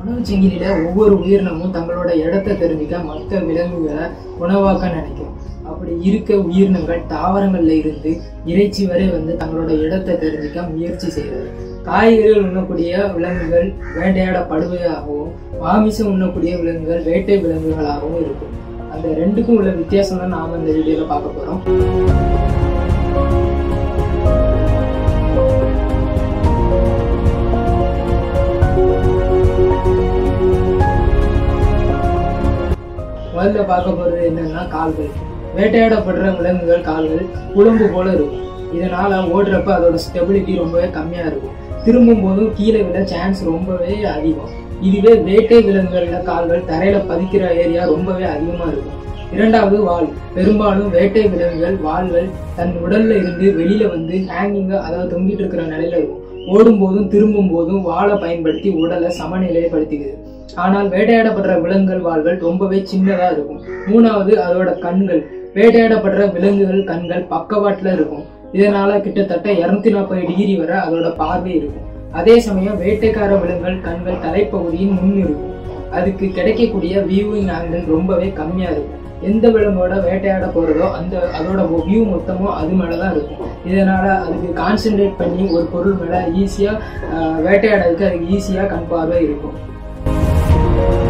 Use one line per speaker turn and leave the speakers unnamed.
உணவு சங்கிலியில ஒவ்வொரு உயிரினமும் தங்களோட இடத்தை தெரிஞ்சுக்க மற்ற விலங்குகளை உணவாக்க நினைக்கும். அப்படி இருக்க உயிரினங்கள் தாவரங்கள்ல இருந்து இறைச்சி வரை வந்து தங்களோட இடத்தை தெரிஞ்சுக்க முயற்சி செய்கிறது. காய்கறிகள் உண்ணக்கூடிய விலங்குகள் வேட்டையாடப்படுவையாகவும் மாமிசம் உண்ணக்கூடிய விலங்குகள் வேட்டை விலங்குகளாகவும் இருக்கும். அந்த ரெண்டுக்கும் உள்ள வித்தியாசம் தான் நாம இந்த வீடியோல பார்க்க போறோம். முதல்ல பார்க்க போறது என்னன்னா கால்கள். வேட்டையாடப்படுற விலங்குகள் கால்கள் குழம்பு போல இருக்கும். இதனால ஓடுறப்ப அதோட ஸ்டெபிலிட்டி ரொம்பவே கம்மியா இருக்கும். திரும்பும் போதும் கீழே விட சான்ஸ் ரொம்பவே அதிகம். இதுவே வேட்டை விலங்குகளில் கால்கள் தரையில பதிக்கிற ஏரியா ரொம்பவே அதிகமா இருக்கும். இரண்டாவது வால். பெரும்பாலும் வேட்டை விலங்குகள் வால்கள் தன் உடல்ல இருந்து வெளியில வந்து ஹேங்கிங்க அதாவது தொங்கிட்டு இருக்கிற நிலையில இருக்கும். ஓடும் போதும் திரும்பும் போதும் வாழை பயன்படுத்தி உடலை சமநிலைப்படுத்திக்குது. ஆனால் வேட்டையாடப்படுற விலங்குகள் வாள்கள் ரொம்பவே சின்னதா இருக்கும். மூணாவது அதோட கண்கள். வேட்டையாடப்படுற விலங்குகள் கண்கள் பக்கவாட்டுல இருக்கும். இதனால கிட்டத்தட்ட இருநூத்தி நாற்பது டிகிரி வரை அதோட பார்வை இருக்கும். அதே சமயம் வேட்டைக்கார விலங்குகள் கண்கள் தலைப்பகுதியின் முன் இருக்கும். அதுக்கு கிடைக்கக்கூடிய வியூவிங் ஆங்கிள் ரொம்பவே கம்மியா இருக்கும். எந்த விலங்கோட வேட்டையாட போறதோ அந்த அதோட வியூ மொத்தமும் அது மேலதான் இருக்கும். இதனால அதுக்கு கான்சென்ட்ரேட் பண்ணி ஒரு பொருள் மேலே ஈஸியா வேட்டையாடுறதுக்கு அதுக்கு ஈஸியா கண் பார்வை இருக்கும். you.